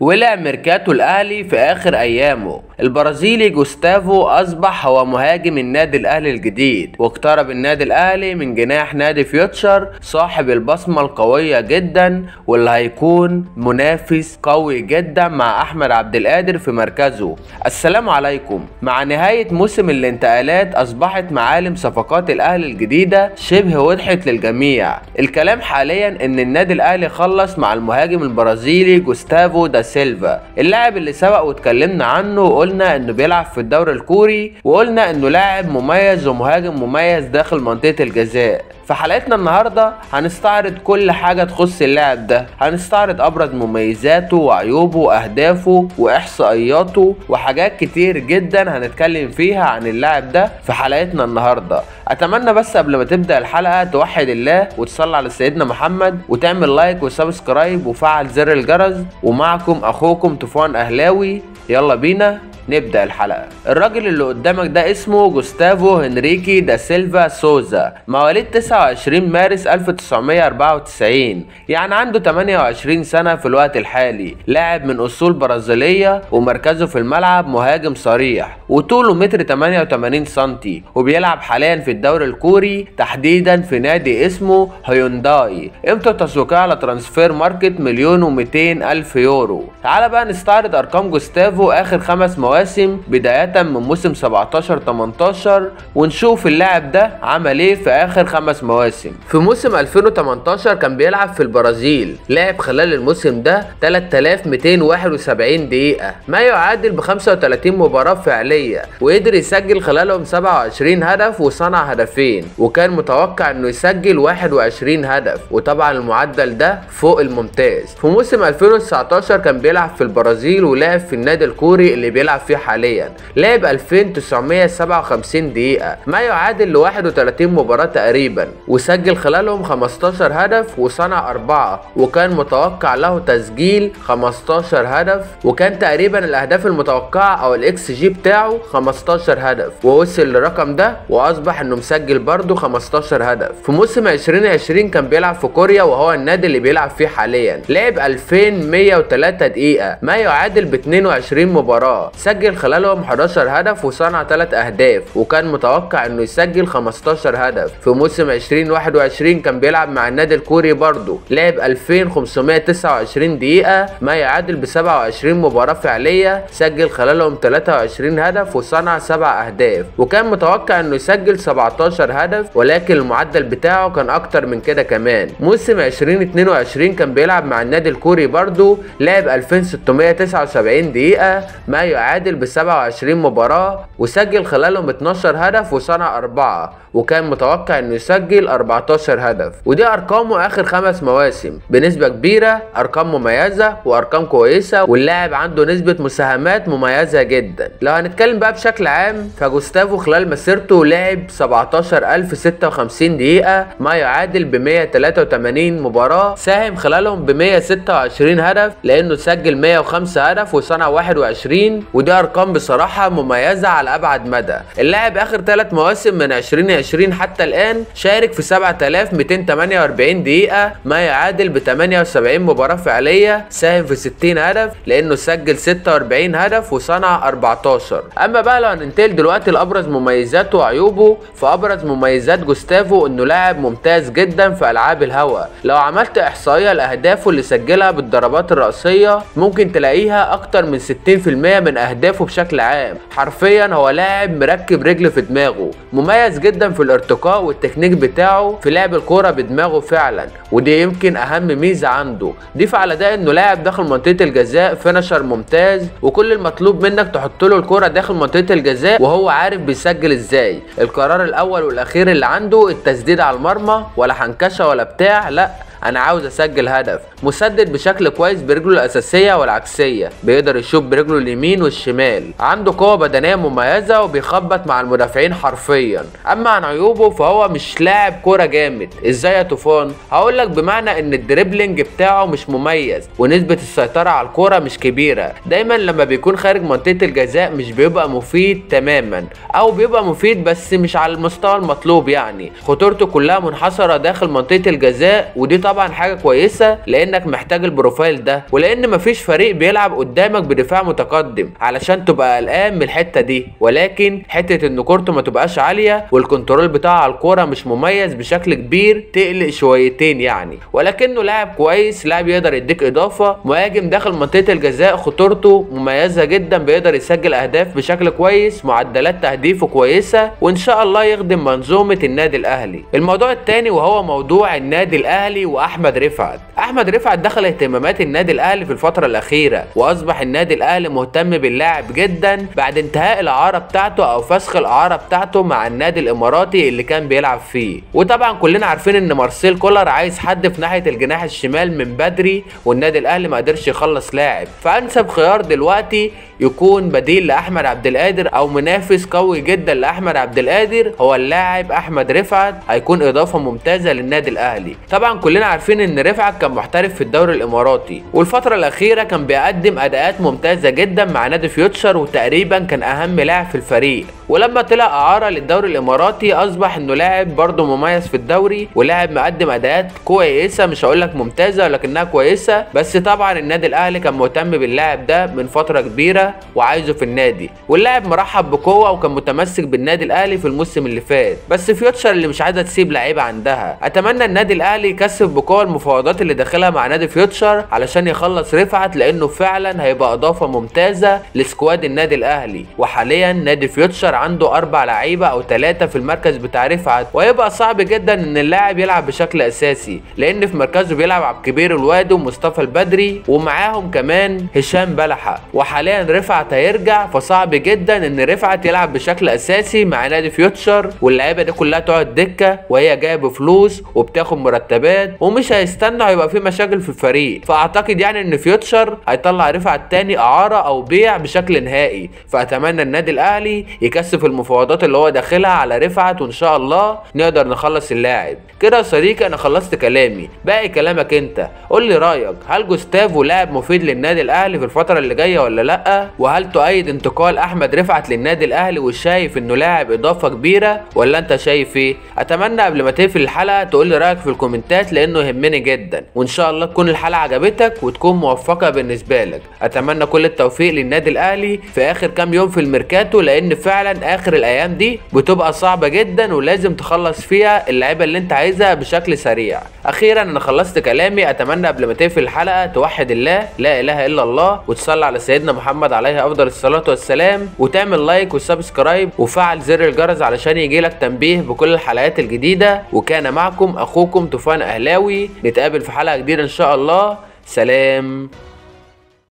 ولع ميركاتو الأهلي في آخر أيامه. البرازيلي جوستافو أصبح هو مهاجم النادي الأهلي الجديد واقترب النادي الأهلي من جناح نادي فيوتشر صاحب البصمة القوية جدا واللي هيكون منافس قوي جدا مع أحمد عبد القادر في مركزه. السلام عليكم. مع نهاية موسم الانتقالات أصبحت معالم صفقات الأهلي الجديدة شبه وضحت للجميع. الكلام حاليا إن النادي الأهلي خلص مع المهاجم البرازيلي جوستافو دا سيلفا. اللاعب اللي سبق واتكلمنا عنه وقلنا إنه بيلعب في الدوري الكوري وقلنا إنه لاعب مميز ومهاجم مميز داخل منطقة الجزاء. في حلقتنا النهارده هنستعرض كل حاجة تخص اللاعب ده. هنستعرض أبرز مميزاته وعيوبه وأهدافه وإحصائياته وحاجات كتير جدا هنتكلم فيها عن اللاعب ده في حلقتنا النهارده. أتمنى بس قبل ما تبدأ الحلقة توحد الله وتصلي على سيدنا محمد وتعمل like و subscribe وفعل زر الجرس ومعكم أخوكم طوفان أهلاوي. يلا بينا. نبدأ الحلقة. الراجل اللي قدامك ده اسمه جوستافو هنريكي دا سيلفا سوزا. مواليد 29 مارس 1994 يعني عنده 28 سنة في الوقت الحالي. لاعب من أصول برازيلية ومركزه في الملعب مهاجم صريح وطوله متر 88 سنتي وبيلعب حاليا في الدوري الكوري تحديدا في نادي اسمه هيونداي. قيمته التسويقية على Transfermarkt مليون و200 ألف يورو. تعال بقى نستعرض أرقام جوستافو آخر خمس مواسم مواسم بداية من موسم 17 18 ونشوف اللاعب ده عمل إيه في آخر خمس مواسم. في موسم 2018 كان بيلعب في البرازيل لعب خلال الموسم ده 3271 دقيقة. ما يعادل ب 35 مباراة فعلية وقدر يسجل خلالهم 27 هدف وصنع هدفين وكان متوقع إنه يسجل 21 هدف وطبعا المعدل ده فوق الممتاز. في موسم 2019 كان بيلعب في البرازيل ولعب في النادي الكوري اللي بيلعب فيه حاليا. لعب 2957 دقيقة. ما يعادل ل 31 مباراة تقريبا. وسجل خلالهم 15 هدف وصنع أربعة. وكان متوقع له تسجيل 15 هدف. وكان تقريبا الأهداف المتوقعة أو الإكس جي بتاعه 15 هدف. ووصل للرقم ده وأصبح إنه مسجل برضه 15 هدف. في موسم 2020 كان بيلعب في كوريا وهو النادي اللي بيلعب فيه حاليا. لعب 2103 دقيقة. ما يعادل ب 22 مباراة. سجل خلالهم 11 هدف وصنع 3 أهداف وكان متوقع إنه يسجل 15 هدف. في موسم 2021 كان بيلعب مع النادي الكوري برضه. لعب 2529 دقيقة ما يعادل ب 27 مباراة فعلية سجل خلالهم 23 هدف وصنع 7 أهداف. وكان متوقع إنه يسجل 17 هدف ولكن المعدل بتاعه كان أكتر من كده كمان. موسم 2022 كان بيلعب مع النادي الكوري برضه لعب 2679 دقيقة ما يعادل ب 27 مباراة وسجل خلالهم 12 هدف وصنع أربعة وكان متوقع إنه يسجل 14 هدف. ودي أرقامه آخر خمس مواسم. بنسبة كبيرة أرقام مميزة وأرقام كويسة واللاعب عنده نسبة مساهمات مميزة جدا. لو هنتكلم بقى بشكل عام فجوستافو خلال مسيرته لعب 17056 دقيقة ما يعادل ب 183 مباراة ساهم خلالهم ب 126 هدف لأنه سجل 105 هدف وصنع 21 ودي أرقام بصراحة مميزة على أبعد مدى. اللاعب آخر ثلاث مواسم من 2020 حتى الآن شارك في 7248 دقيقة ما يعادل ب 78 مباراة فعلية ساهم في 60 هدف لأنه سجل 46 هدف وصنع 14 أما بقى لو هننتقل دلوقتي لأبرز مميزاته وعيوبه فأبرز مميزات جوستافو إنه لاعب ممتاز جدا في ألعاب الهواء لو عملت إحصائية لأهدافه اللي سجلها بالضربات الرأسية ممكن تلاقيها أكتر من 60% من أهدافه. بشكل عام. حرفيا هو لاعب مركب رجل في دماغه. مميز جدا في الارتقاء والتكنيك بتاعه في لعب الكرة بدماغه فعلا ودي يمكن أهم ميزة عنده. ضيف على ده إنه لاعب داخل منطقة الجزاء فينشر ممتاز وكل المطلوب منك تحط له الكرة داخل منطقة الجزاء وهو عارف بيسجل إزاي. القرار الأول والأخير اللي عنده التسديد على المرمى ولا حنكشة ولا بتاع لأ. أنا عاوز أسجل هدف. مسدد بشكل كويس برجله الأساسية والعكسية. بيقدر يشوط برجله اليمين والشمال. عنده قوة بدنية مميزة وبيخبط مع المدافعين حرفيا. أما عن عيوبه فهو مش لاعب كورة جامد. إزاي يا طوفان؟ هقول لك بمعنى إن ال dribbling بتاعه مش مميز. ونسبة السيطرة على الكورة مش كبيرة. دايما لما بيكون خارج منطقة الجزاء مش بيبقى مفيد تماما. أو بيبقى مفيد بس مش على المستوى المطلوب يعني. خطورته كلها منحصرة داخل منطقة الجزاء ودي طبعا حاجة كويسة لأنك محتاج ال profile ده ولأن مفيش فريق بيلعب قدامك بدفاع متقدم علشان تبقى قلقان من الحتة دي. ولكن حتة إن كورته ما تبقاش عالية وال control بتاعه على الكورة مش مميز بشكل كبير تقلق شويتين يعني. ولكنه لاعب كويس لاعب يقدر يديك إضافة مهاجم داخل منطقة الجزاء خطورته مميزة جدا بيقدر يسجل أهداف بشكل كويس معدلات تهديفه كويسة وإن شاء الله يخدم منظومة النادي الأهلي. الموضوع الثاني وهو موضوع النادي الأهلي واحمد رفعت. أحمد رفعت دخل اهتمامات النادي الأهلي في الفترة الأخيرة وأصبح النادي الأهلي مهتم باللاعب جدا بعد انتهاء الإعارة بتاعته أو فسخ الإعارة بتاعته مع النادي الإماراتي اللي كان بيلعب فيه. وطبعا كلنا عارفين إن مارسيل كولر عايز حد في ناحية الجناح الشمال من بدري والنادي الأهلي ما قدرش يخلص لاعب. فأنسب خيار دلوقتي يكون بديل لأحمد عبد القادر أو منافس قوي جدا لأحمد عبد القادر هو اللاعب أحمد رفعت هيكون إضافة ممتازة للنادي الأهلي. طبعا كلنا عارفين إن رفعت كان محترف في الدوري الإماراتي والفترة الأخيرة كان بيقدم أداءات ممتازة جدا مع نادي فيوتشر وتقريبا كان أهم لاعب في الفريق. ولما طلع أعارة للدوري الإماراتي أصبح إنه لاعب برضه مميز في الدوري ولاعب مقدم أداءات كويسة مش هقول لك ممتازة ولكنها كويسة بس طبعا النادي الأهلي كان مهتم باللاعب ده من فترة كبيرة وعايزه في النادي. واللاعب مرحب بقوة وكان متمسك بالنادي الأهلي في الموسم اللي فات. بس فيوتشر اللي مش عايزة تسيب لعيبة عندها. أتمنى النادي الأهلي يكثف بقوة المفاوضات اللي داخلها مع نادي فيوتشر علشان يخلص رفعت لأنه فعلا هيبقى إضافة ممتازة ل squad النادي الأهلي. وحاليا نادي فيوتشر عنده أربع لعيبة أو ثلاثة في المركز بتاع رفعت وهيبقى صعب جدا إن اللاعب يلعب بشكل أساسي لأن في مركزه بيلعب عبد الكبير الوادي ومصطفى البدري ومعاهم كمان هشام بلحة. وحاليا رفعت هيرجع فصعب جدا إن رفعت يلعب بشكل أساسي مع نادي فيوتشر واللعيبة دي كلها تقعد دكة وهي جاية بفلوس وبتاخد مرتبات ومش هيستنى هيبقى في مشاكل في الفريق. فأعتقد يعني إن فيوتشر هيطلع رفعت تاني إعارة أو بيع بشكل نهائي. فأتمنى النادي الأهلي يكثف المفاوضات اللي هو داخلها على رفعت وإن شاء الله نقدر نخلص اللاعب. كده يا صديقي أنا خلصت كلامي. باقي كلامك أنت. قول لي رأيك. هل جوستافو لاعب مفيد للنادي الأهلي في الفترة اللي جاية ولا لأ؟ وهل تؤيد انتقال أحمد رفعت للنادي الأهلي وشايف إنه لاعب إضافة كبيرة؟ ولا أنت شايف إيه؟ أتمنى قبل ما تقفل الحلقة تقول لي رأيك في ال comments لأنه يهمني جدا. وإن شاء الله تكون الحلقة عجبتك وتكون موفقة بالنسبة لك. أتمنى كل التوفيق للنادي الأهلي في آخر كام يوم في الميركاتو لأن فعلا آخر الأيام دي بتبقى صعبة جدا ولازم تخلص فيها اللعيبة اللي أنت عايزها بشكل سريع. أخيرا أنا خلصت كلامي أتمنى قبل ما تقفل الحلقة توحد الله لا إله إلا الله وتصلي على سيدنا محمد عليه أفضل الصلاة والسلام وتعمل like و subscribe وتفعل زر الجرس علشان يجيلك تنبيه بكل الحلقات الجديدة. وكان معكم أخوكم طوفان أهلاوي. نتقابل في حلقة جديدة إن شاء الله. سلام.